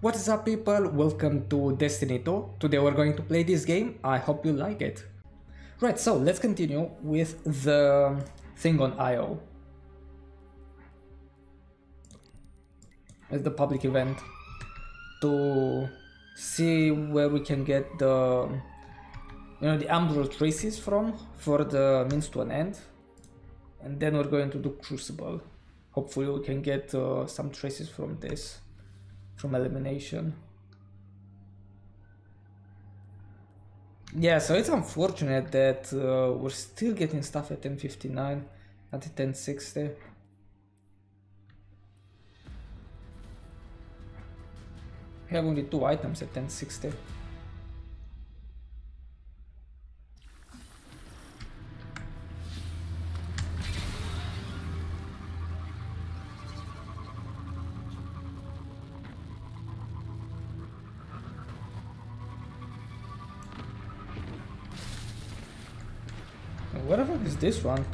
What is up people, welcome to Destiny 2. Today we're going to play this game, I hope you like it. Right, so let's continue with the thing on Io. It's the public event to see where we can get the you know the Umbral traces from for the means to an end and then we're going to do Crucible hopefully we can get uh, some traces from this from elimination. Yeah so it's unfortunate that uh, we're still getting stuff at 1059 not at 1060 we have only two items at 1060 this one?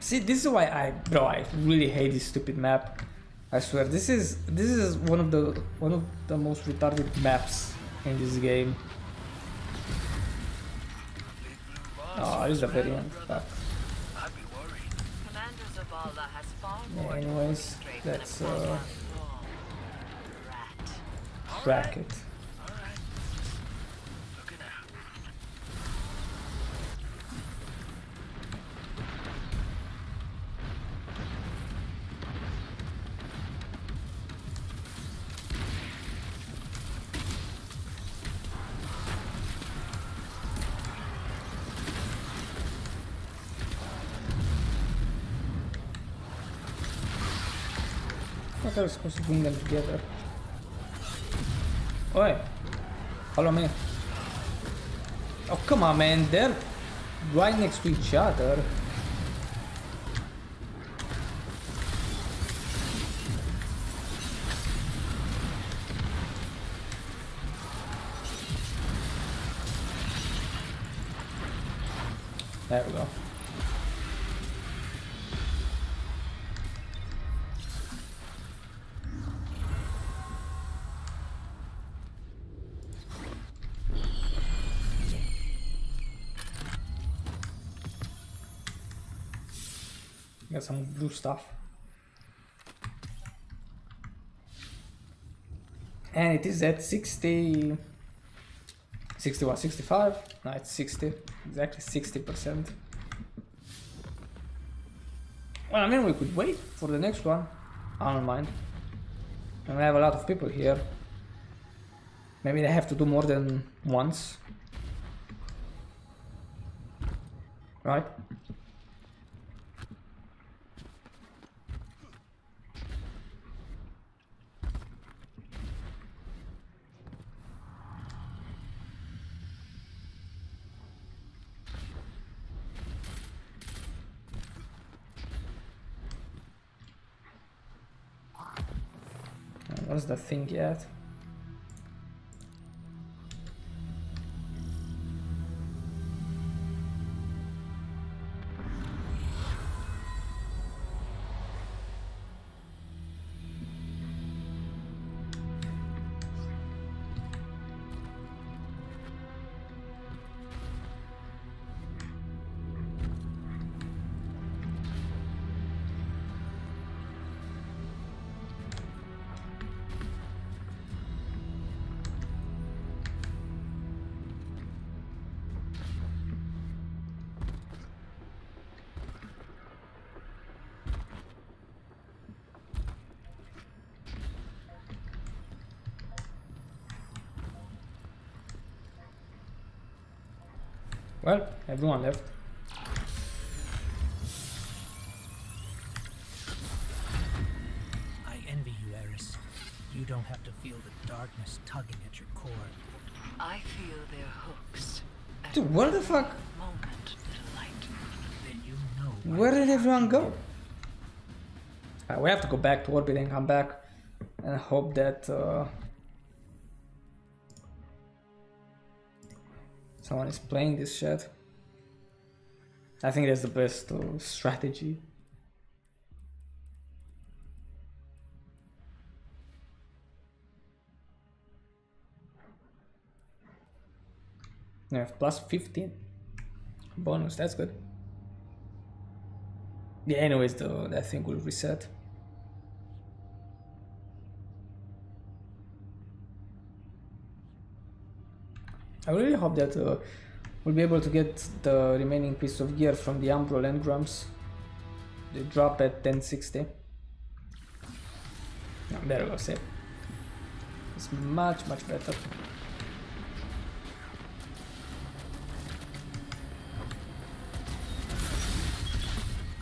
See, this is why I, bro, I really hate this stupid map. I swear, this is this is one of the one of the most retarded maps in this game. Oh, this is a variant. Fuck. Yeah, anyways, let's uh, track it. Thought I supposed to bring them together. Oi! Follow me. Oh, come on, man. They're right next to each other. Got some blue stuff. And it is at 60... 61, 65? No, it's 60. Exactly 60%. Well, I mean, we could wait for the next one. I don't mind. And we have a lot of people here. Maybe they have to do more than once. Right? What's the thing yet? Well, everyone left. I envy you, Eris. You don't have to feel the darkness tugging at your core. I feel their hooks. at Dude, where the fuck? Moment, light. Then you know Where did everyone go? Uh, we have to go back to orbit and come back and hope that uh, someone is playing this shit. I think that's the best uh, strategy. have plus 15 bonus, that's good. Yeah, anyways, the that thing will reset. I really hope that uh, we'll be able to get the remaining piece of gear from the Umbral engrams. They drop at 1060. No, there we go, save. It's much, much better.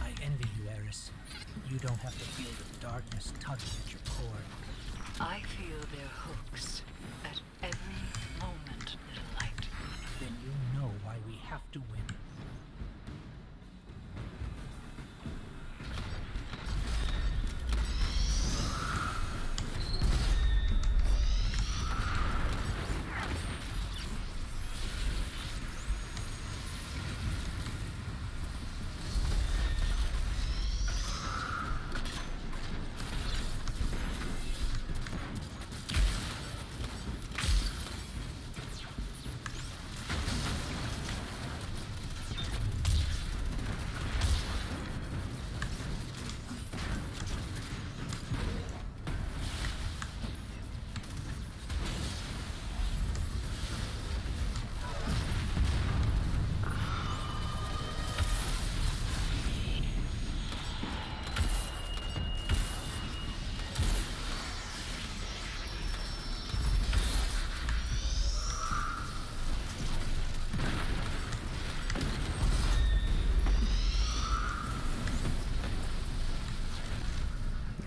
I envy you, Eris. You don't have to feel the darkness tugging at your core. I feel their hooks at every moment, little light. Then you know why we have to win.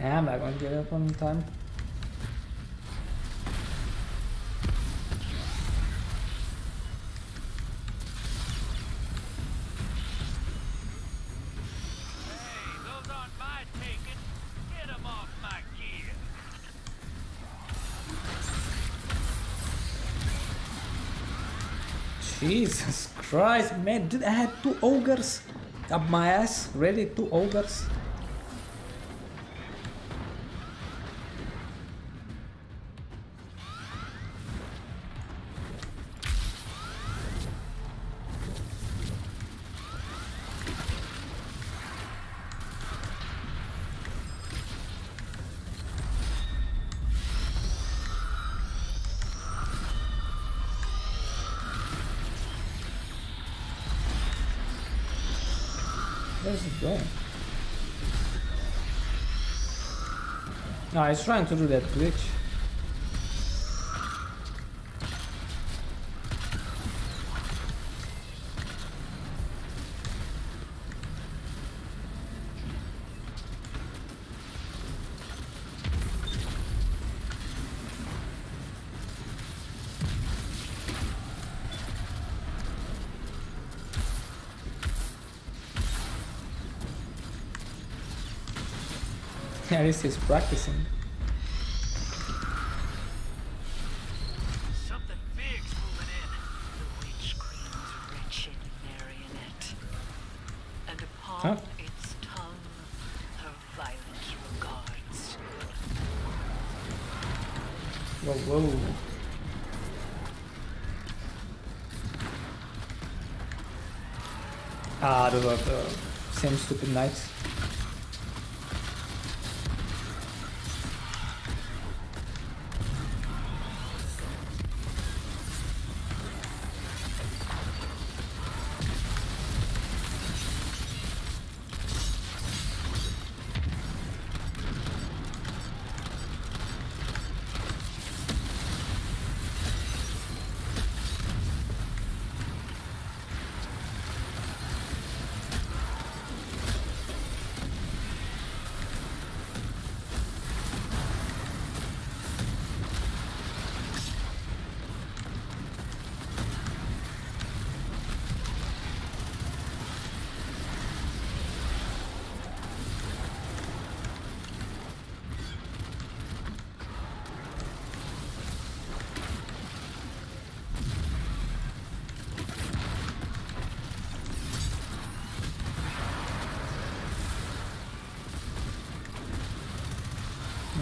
Yeah, I'm not gonna get up on time. Jesus Christ, man, dude, I had two ogres up my ass. Really? Two ogres? I was trying to do that glitch. Yeah, this is practicing. Stupid knights.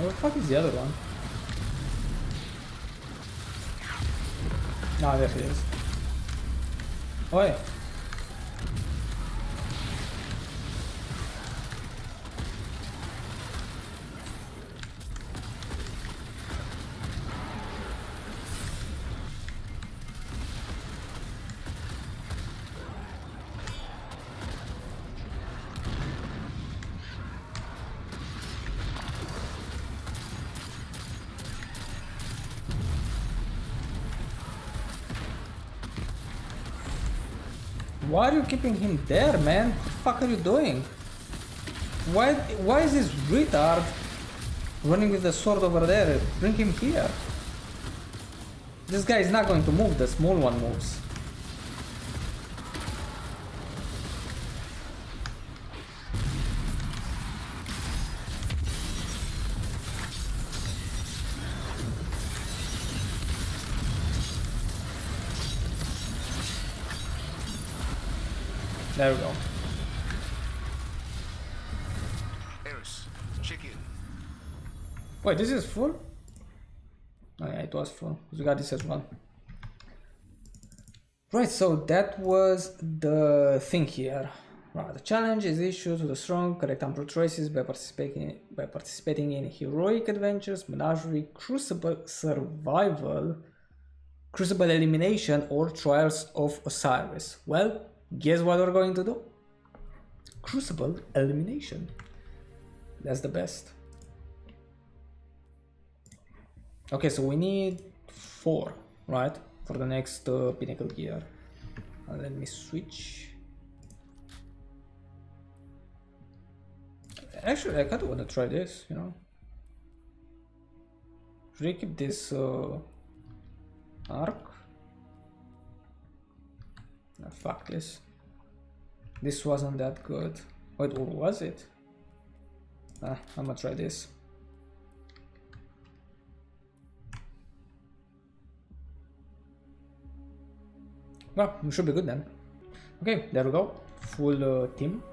Where the fuck is the other one? Ah, there he is. Oh. Keeping him there, man? What the fuck are you doing? Why why is this retard running with the sword over there? Bring him here. This guy is not going to move, the small one moves. Wait, this is full? Oh yeah, it was full. We got this as well. Right, so that was the thing here. Right, the challenge is issued to the strong, correct Umbral races by participating by participating in heroic adventures, menagerie, crucible survival, crucible elimination, or trials of Osiris. Well, guess what we're going to do? Crucible elimination. That's the best. Okay, so we need four, right? For the next uh, pinnacle gear. Uh, let me switch. Actually, I kind of want to try this, you know. Should I keep this uh, arc? No, fuck this. This wasn't that good. Wait, was it? Ah, I'm gonna try this. Well, we should be good then. Okay, there we go. Full uh, team.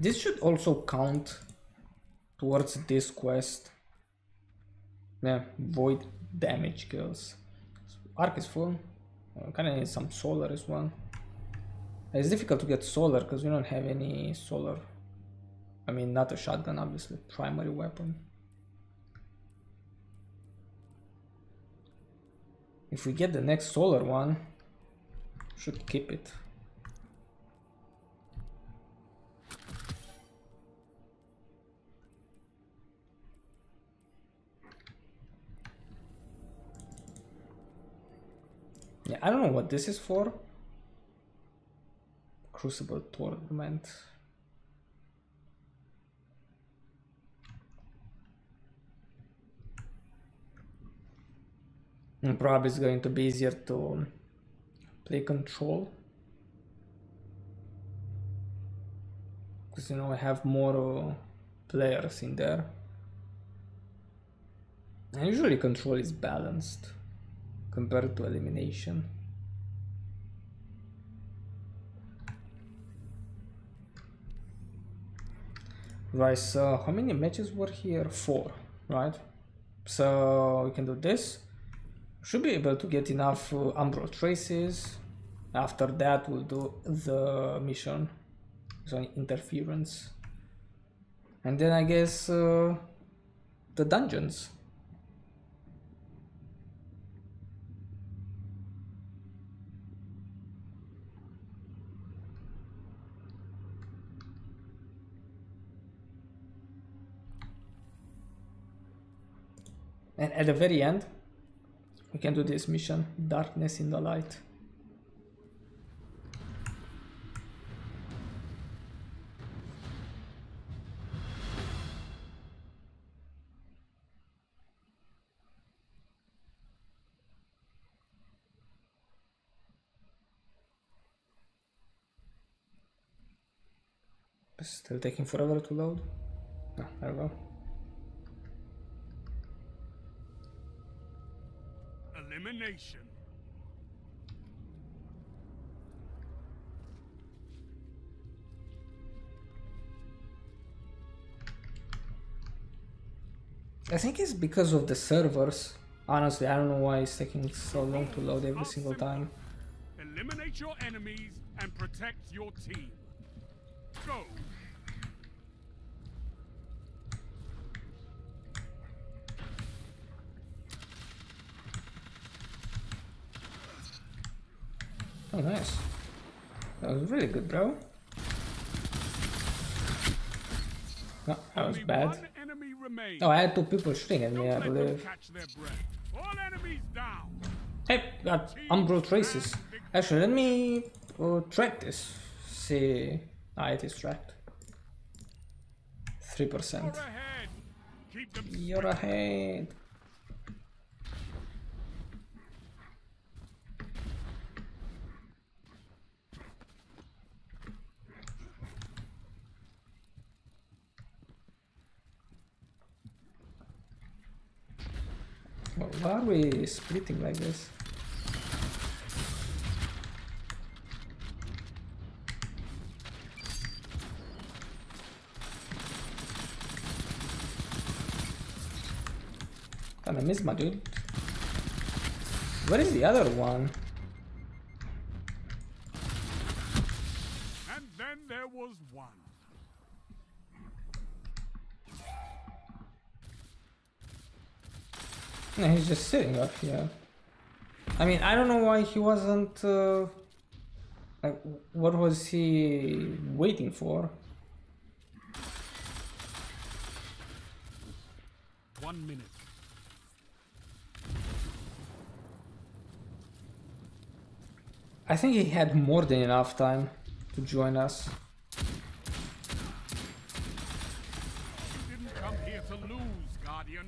This should also count towards this quest. Yeah, void damage kills. Arc is full. Uh, kinda need some solar as well. It's difficult to get solar because we don't have any solar. I mean, not a shotgun, obviously. Primary weapon. If we get the next solar one, should keep it. Yeah, I don't know what this is for. Crucible Tournament. And probably it's going to be easier to play control. Because you know I have more uh, players in there. And usually control is balanced compared to elimination. Right, so how many matches were here? Four, right? So we can do this. Should be able to get enough uh, Umbral traces. After that we'll do the mission. So interference. And then I guess uh, the dungeons. And at the very end, we can do this mission, Darkness in the Light. Still taking forever to load. Ah, there we go. elimination. I think it's because of the servers. Honestly, I don't know why it's taking so long to load every single time. Eliminate your enemies and protect your team. Go! Oh, nice. That was really good, bro. No, that was bad. one enemy remains. Oh, I had two people shooting at me, I believe. catch their breath. All. Hey, got Umbral traces. Actually, let me uh, track this. See. Ah, it is tracked. 3%. You're ahead. Keep them You're ahead. Well, why are we splitting like this? Kinda miss my dude. Where is the other one? And then there was one. No, he's just sitting up here. I mean, I don't know why he wasn't. Uh, like, what was he waiting for? One minute. I think he had more than enough time to join us. You didn't come here to lose, Guardian.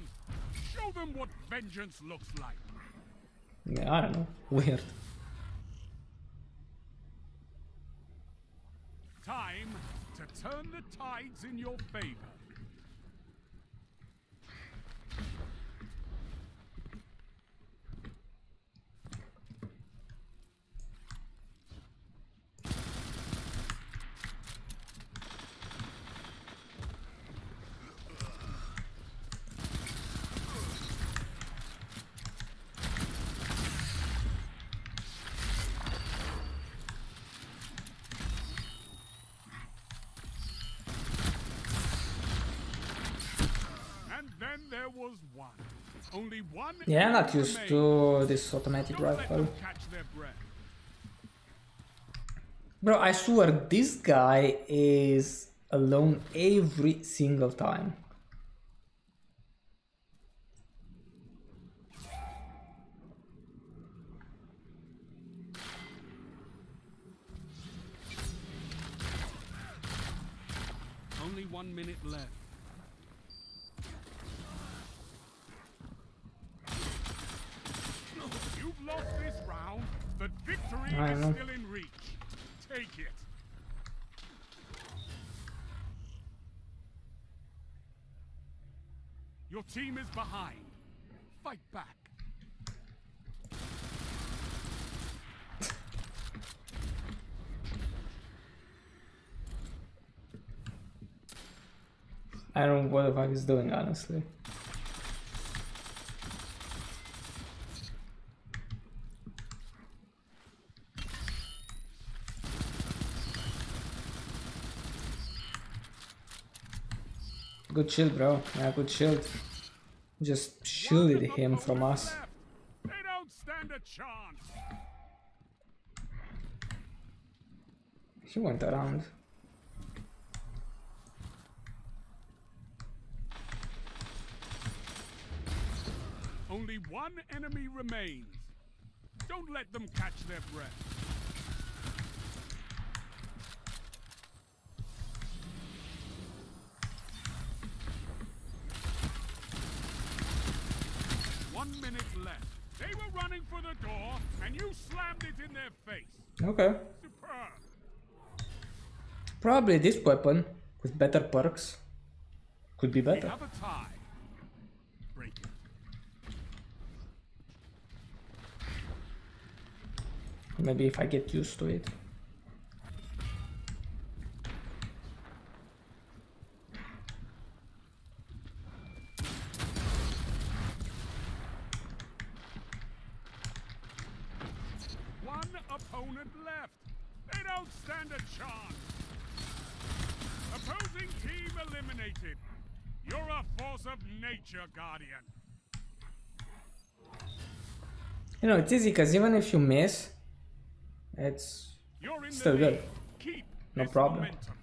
Show them what vengeance looks like. Yeah, I don't know. Weird. Time to turn the tides in your favor. And then there was one. Only one. Yeah, I'm not used to this automatic rifle. them catch their breath. Bro, I swear this guy is alone every single time. Only one minute left. You've lost this round, but victory I is know. still in reach. Take it. Your team is behind. Fight back. I don't know what the fuck he's doing, honestly. Good shield, bro. Yeah, good shield. Just shielded him from us. They don't stand a chance. He went around. Only one enemy remains. Don't let them catch their breath. One minute left. They were running for the door, and you slammed it in their face. Okay. Superb. Probably this weapon with better perks could be better. have a tie. Break it. Maybe if I get used to it. one opponent left. They don't stand a chance. Opposing team eliminated. You're a force of nature, Guardian. You know, it's easy because even if you miss, it's Still good. No problem. momentum.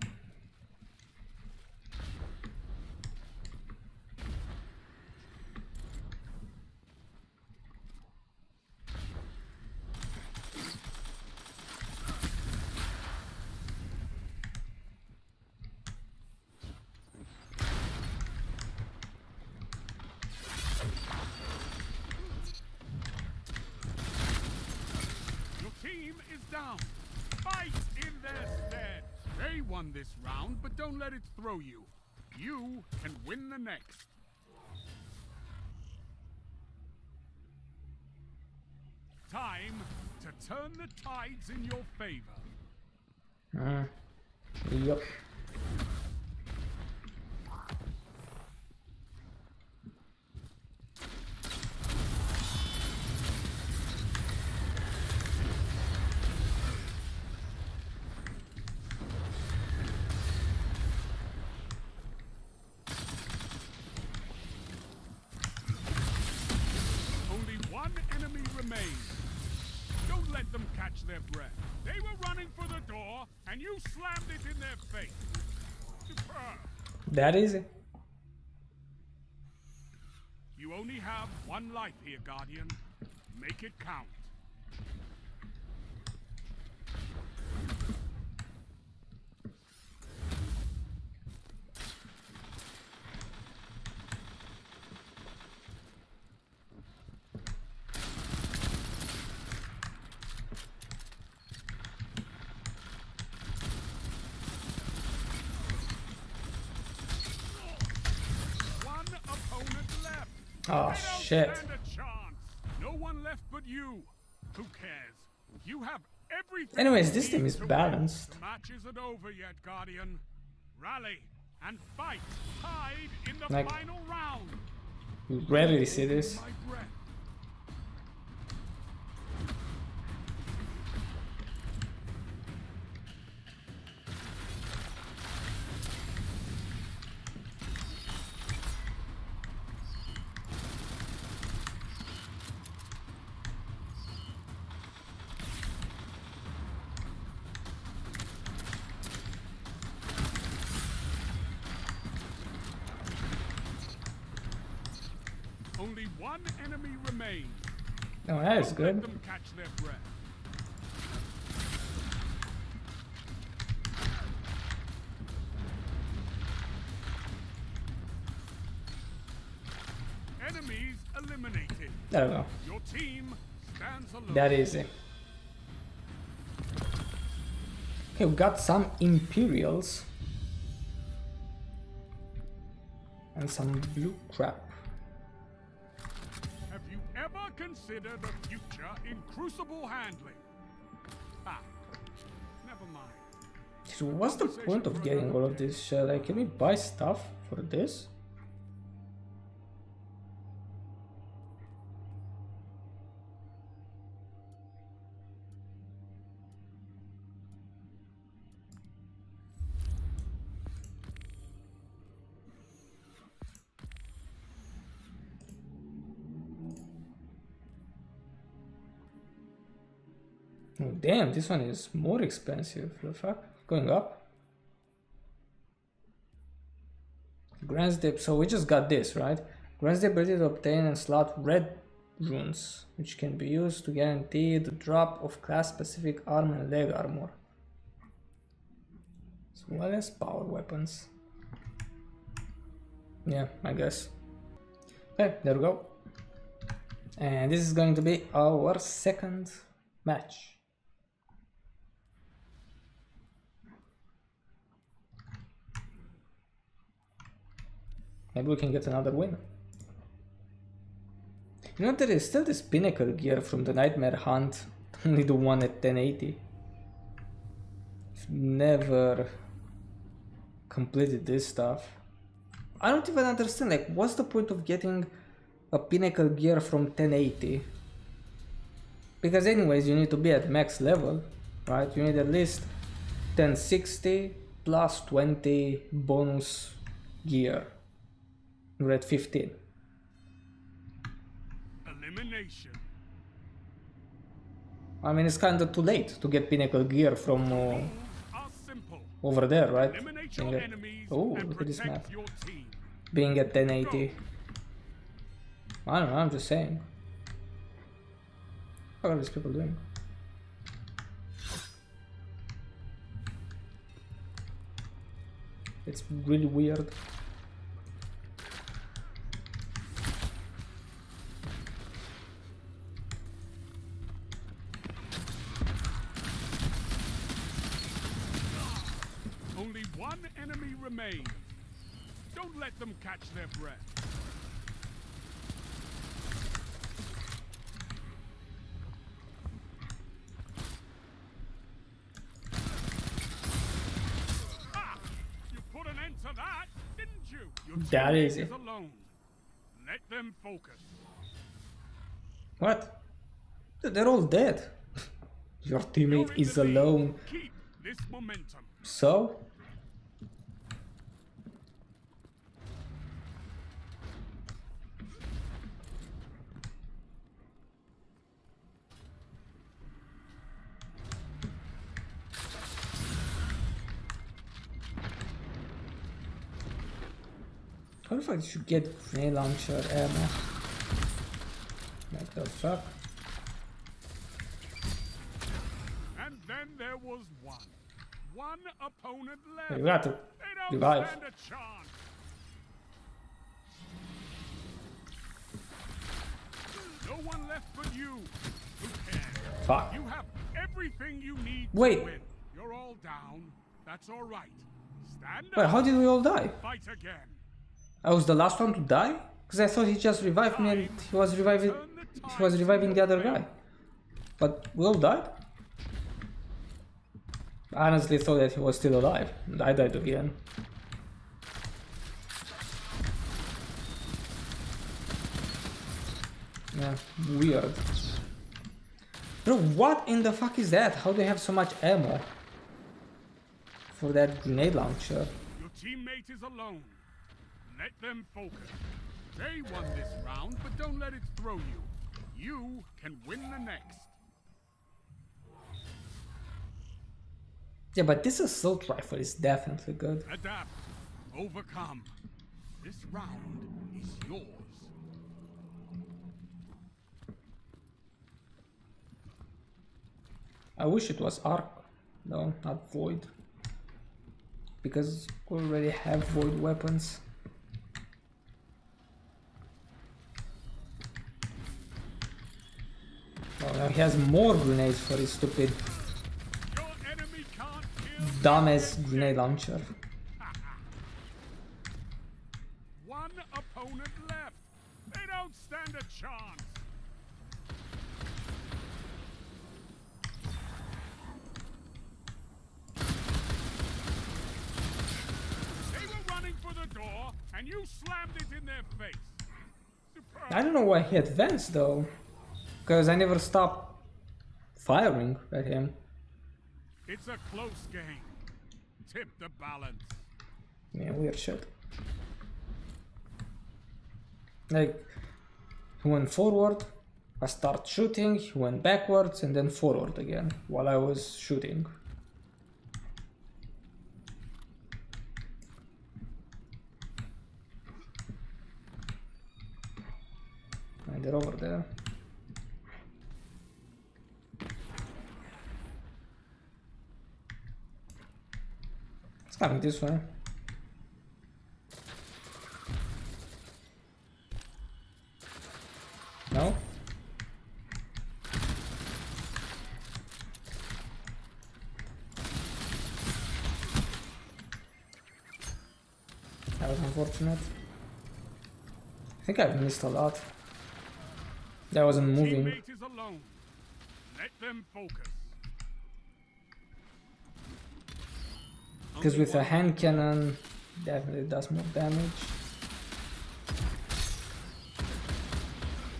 Your team is down. Fight in their stead. They won this round, but don't let it throw you. Can win the next. Time to turn the tides in your favor. Mm. Yup. Only one enemy remains. Don't let them catch their breath. They were running for the door, and you slammed it in their face. Superb. That easy. You only have one life here, Guardian. Make it count. One opponent left. Oh shit. stand a chance. No one left but you. Who cares? You have everything. Anyways, this team is balanced. The match isn't over yet, Guardian. Rally and fight. Tied in the Like- final round. You rarely see this. Good. them catch their breath. Enemies eliminated. There we go. Your team stands alone. That easy. Okay, we got some Imperials. And some blue crap. Have you ever considered a in crucible handling? Ah, never mind. So what's the point of getting all of this shit? Like, can we buy stuff for this? Oh, damn, this one is more expensive. The fuck? Going up? Grants the so we just got this, right? Grants the ability to obtain and slot red runes, which can be used to guarantee the drop of class specific arm and leg armor. As well as power weapons. Yeah, I guess. Okay, there we go. And this is going to be our second match. Maybe we can get another win. You know, there is still this pinnacle gear from the Nightmare Hunt, only the one at 1080. I've never completed this stuff. I don't even understand, like, what's the point of getting a pinnacle gear from 1080 Because anyways, you need to be at max level, right? You need at least 1060 plus 20 bonus gear. We're at 15. Elimination. I mean, it's kind of too late to get pinnacle gear from uh, Rules are simple. over there, right? Eliminate Being your at- oh, look at this map. Being at 1080. I don't know, I'm just saying. What are these people doing? It's really weird. Them catch their breath. Ah! You put an end to that, didn't you? Your That teammate easy. alone. Let them focus. What? They're all dead. Your teammate is alone. Keep this momentum. So? How the fuck did you get grenade launcher ammo? What the fuck? And then there was one. One opponent left. You got to revive. stand a chance. No one left but you. Who cares? Fuck. You have everything you need Wait. You're all down. That's all right. Stand Wait, up. how did we all die? Fight again. I was the last one to die? Because I thought he just revived me and he was reviving he was reviving the other guy. But we all died? I honestly thought that he was still alive. and I died again. Yeah, weird. Bro, what in the fuck is that? How do they have so much ammo? For that grenade launcher. Your teammate is alone. Let them focus. They won this round, but don't let it throw you. You can win the next. Yeah, but this assault rifle is definitely good. Adapt. Overcome. This round is yours. I wish it was arc, no, not void. Because we already have void weapons. Oh, now he has more grenades for his stupid dumbass grenade launcher. one opponent left. They don't stand a chance. They were running for the door, and you slammed it in their face. Superb. I don't know why he advanced though. Because I never stopped firing at him. It's a close game. Tip the balance. Yeah, weird shit. Like, he went forward, I start shooting, he went backwards and then forward again while I was shooting. And they're over there. It's coming this way. No? That was unfortunate. I think I've missed a lot. That wasn't moving. Let them focus. Because with a hand cannon, definitely does more damage.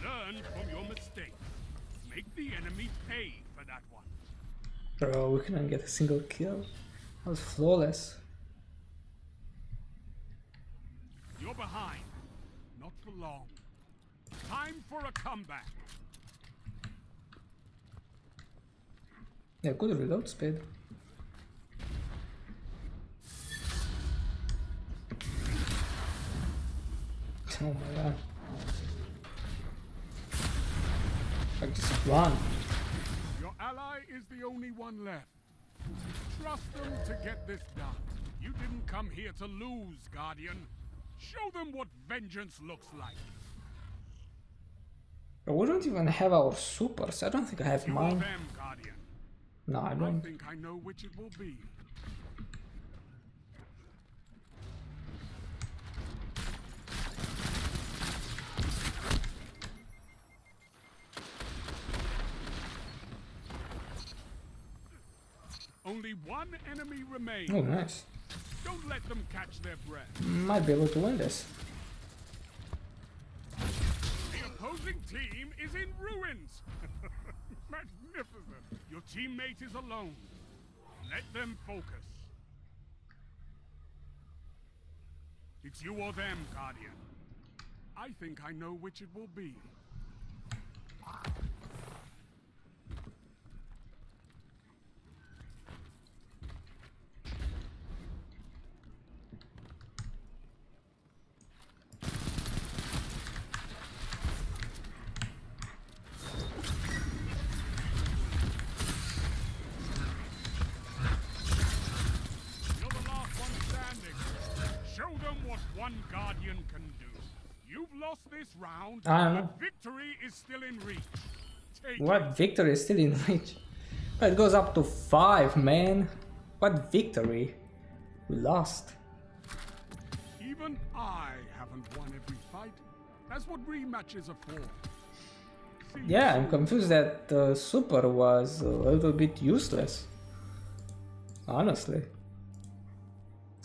Learn from your mistakes. Make the enemy pay for that one. Bro, we couldn't get a single kill. That was flawless. You're behind. Not for long. Time for a comeback. Yeah, good reload speed. Oh my god. I just run. Your ally is the only one left. Trust them to get this done. You didn't come here to lose, Guardian. Show them what vengeance looks like. We don't even have our supers. I don't think I have mine. them, No, I I don't. think I know which it will be. Only one enemy remains. Oh, nice. Don't let them catch their breath. Might be able to win this. The opposing team is in ruins. Magnificent. Your teammate is alone. Let them focus. It's you or them, Guardian. I think I know which it will be. You're the last one standing. Show them what one Guardian can do. You've lost this round, I don't know. victory is still in reach. Take. What victory is still in reach? It goes up to five, man. What victory? We lost. Even I haven't won every fight. That's what rematches are for. Yeah, I'm confused that the super was a little bit useless. Honestly.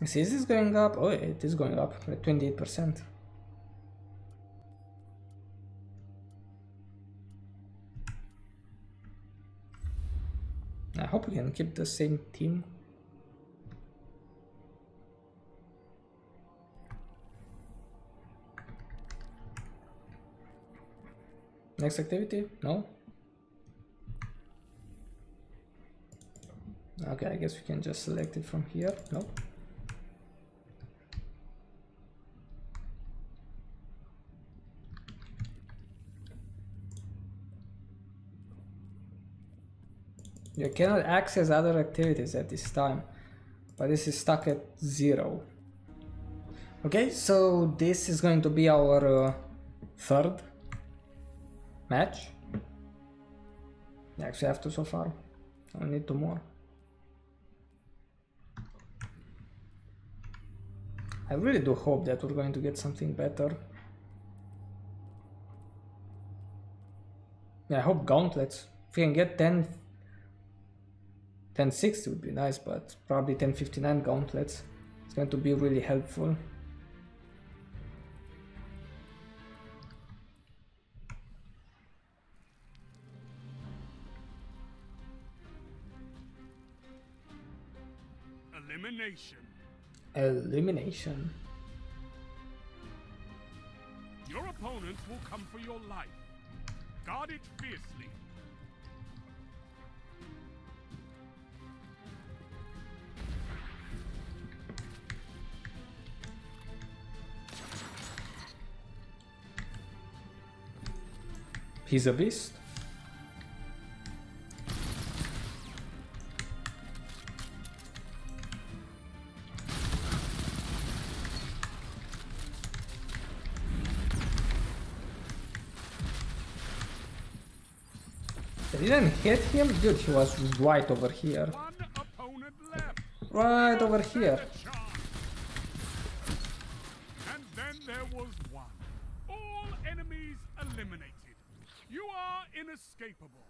See, is this going up? Oh, it is going up at 28%. Hope we can keep the same team. Next activity? No? Okay, I guess we can just select it from here. Nope. You cannot access other activities at this time, but this is stuck at zero. Okay, so this is going to be our uh, third match. Actually, two so far. I need two more. I really do hope that we're going to get something better. Yeah, I hope gauntlets. If we can get 10 1060 would be nice, but probably 1059 gauntlets. It's going to be really helpful. Elimination. Elimination. Your opponents will come for your life. Guard it fiercely. He's a beast. I didn't hit him? Dude, he was right over here. One opponent left. Right over here. inescapable.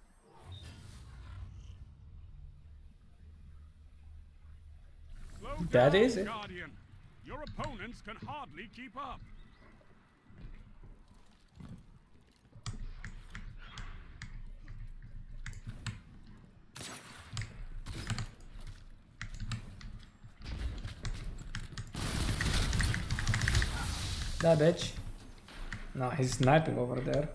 Slow that down, is it. Guardian. Your opponents can hardly keep up. That bitch. No, he's sniping over there.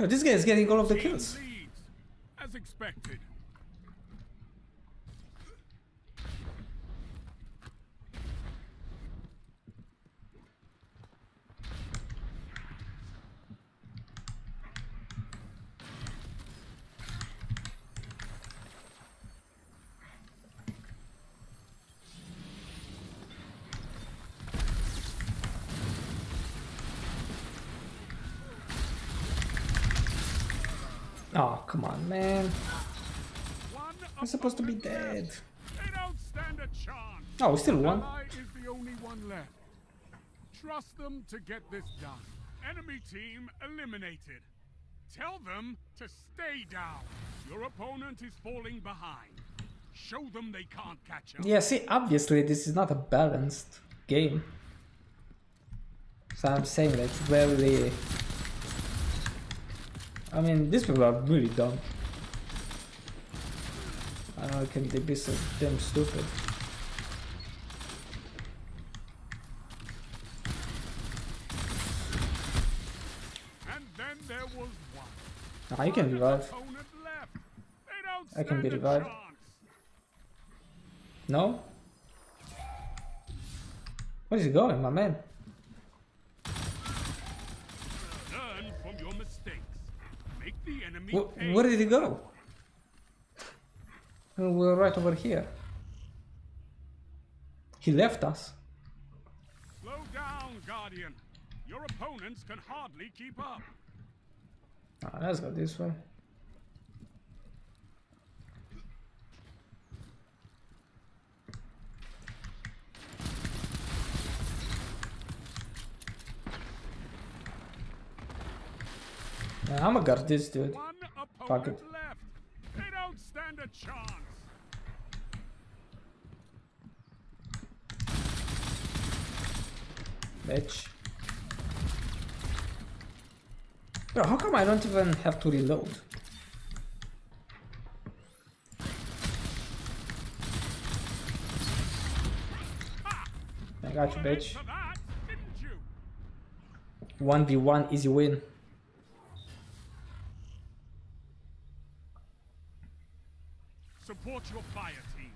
Oh, this guy is getting all of the kills. leads, as expected. Oh, come on, man. One I'm supposed to be dead. They don't stand a chance. Oh, we still won. Is the only one left. Trust them to get this done. Enemy team eliminated. Tell them to stay down. Your opponent is falling behind. Show them they can't catch up. Yeah, see, obviously this is not a balanced game. So I'm saying that it's very... I mean, these people are really dumb. I can they be so damn stupid? And then there was one. Ah, you can revive. opponent left. They don't I can be revived. No? Where is he going, my man? Learn from your mistakes. Make the enemy Wh- where did he go? Uh, We're right over here. He left us. Slow down, Guardian. Your opponents can hardly keep up. Ah, let's go this way. Yeah, I'm gonna guard this dude. Fuck it. left. They don't stand a chance. Bitch. Bro, how come I don't even have to reload? I got you, bitch. for that, didn't you? 1v1 easy win. Support your fire team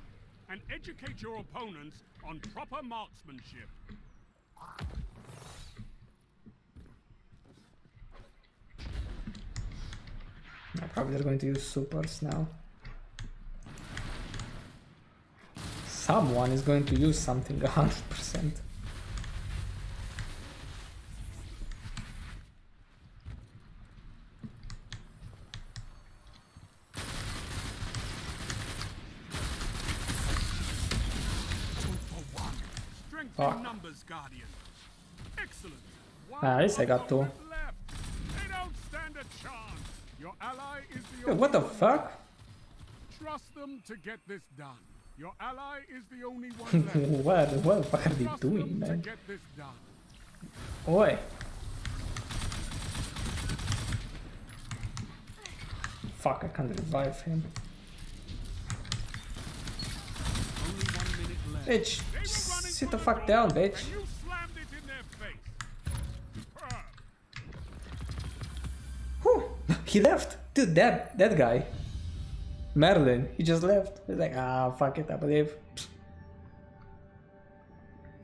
and educate your opponents on proper marksmanship. No, probably they're going to use supers now. Someone is going to use something 100%. Two for one. Strength Fuck. in numbers, Guardian. Excellent. One Ah, least I got two. opponent left. They don't stand a chance. Your ally is the Yo, what the fuck? Trust them to get this done. Your ally is the only one left. what, what the fuck are they doing, man? get this done. Oi. Fuck, I can't revive him. Only one minute. Bitch, They were running sit the fuck down, bitch. you slammed it in their face. Superb. Whew, he left. Dude, that that guy, Merlin, he just left. He's like, ah, fuck it, I believe.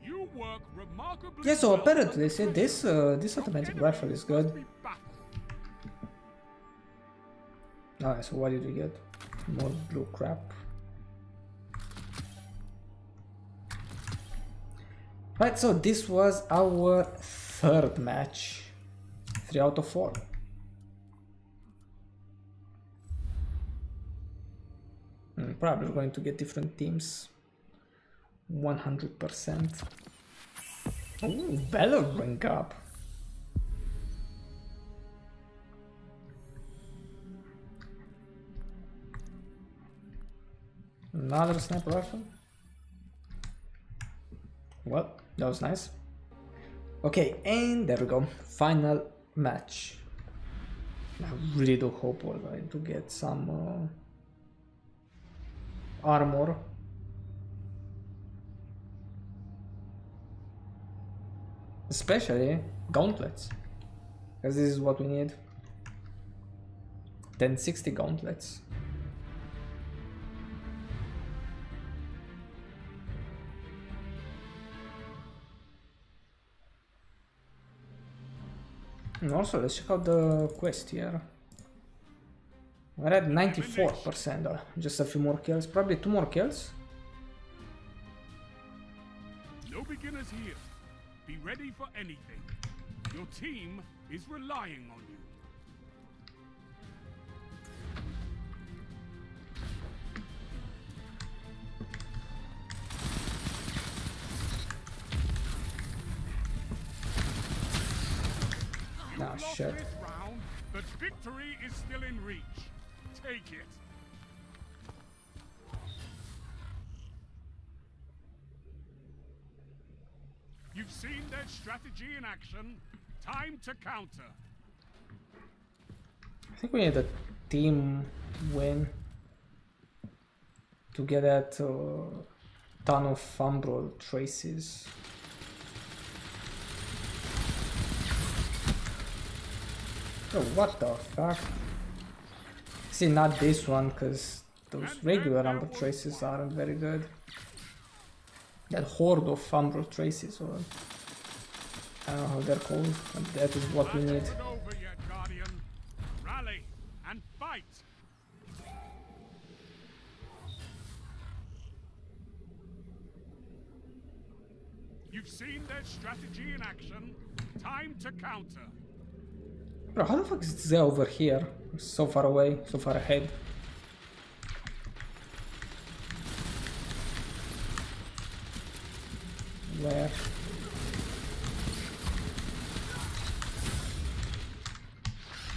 You work remarkably Yeah, so apparently, see, this uh, this automatic rifle is good. Alright, so what did we get? More blue crap. Right, so this was our third match. 3 out of 4. Hmm, probably going to get different teams. 100%. Ooh, Valor rank up. Another sniper rifle. Well, that was nice. Okay, and there we go. Final match. I really do hope we're going to get some uh, armor. Especially gauntlets. Because this is what we need. 1060 gauntlets. And also, let's check out the quest here. We're at 94%, uh, just a few more kills, probably two more kills. No beginners here. Be ready for anything. Your team is relying on you. Lost shit. round, but victory is still in reach. Take it. You've seen their strategy in action. Time to counter. I think we need a team win to get that uh, ton of Umbral traces. Oh, what the fuck? See, not this one, because those regular Umbral traces aren't very good. That horde of Umbral traces, or I don't know how they're called, but that is what we need. You've seen their strategy in action. Time to counter. Bro, how the fuck is Zé over here? So far away, so far ahead. Where?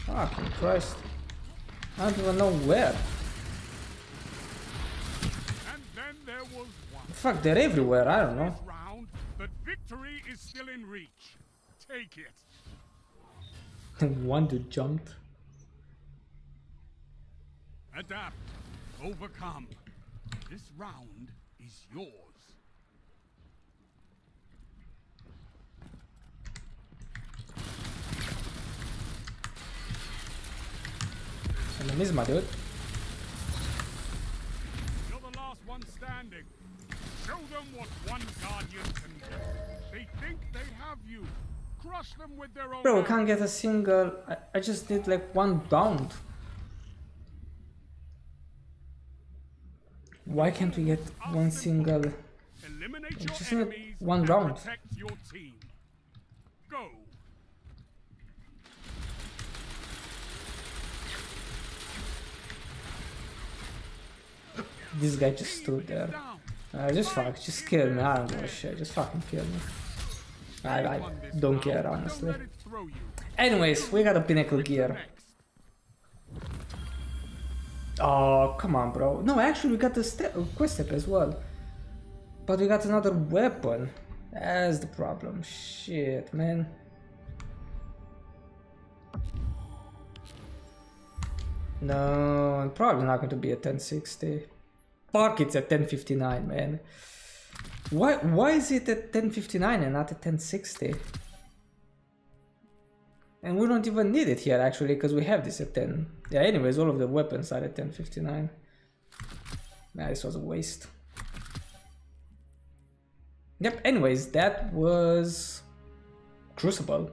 Fucking Christ. I don't even know where. And then there was one. Fuck, they're everywhere, I don't know. Round, but victory is still in reach. Take it. One dude jumped. Adapt. Overcome. This round is yours. And the misma dude. You're the last one standing. Show them what one guardian can do. They think they have you. Crush them with their own. Bro, we can't get a single. I, I just need like one round. Why can't we get one single? Eliminate just need one round. protect your team. Go. This guy just stood there. Uh, just fuck, just kill me. I don't a shit. Just fucking kill me. I, I don't care honestly. Anyways, we got a pinnacle gear. Oh, come on, bro. No, actually, we got the step, uh, quest step as well. But we got another weapon. That's the problem. Shit, man. No, I'm probably not going to be a 1060. Fuck, it's a 1059, man. Why, why is it at 1059 and not at 1060? And we don't even need it here actually, because we have this at 10. Yeah, anyways, all of the weapons are at 1059. Nah, this was a waste. Yep, anyways, that was Crucible.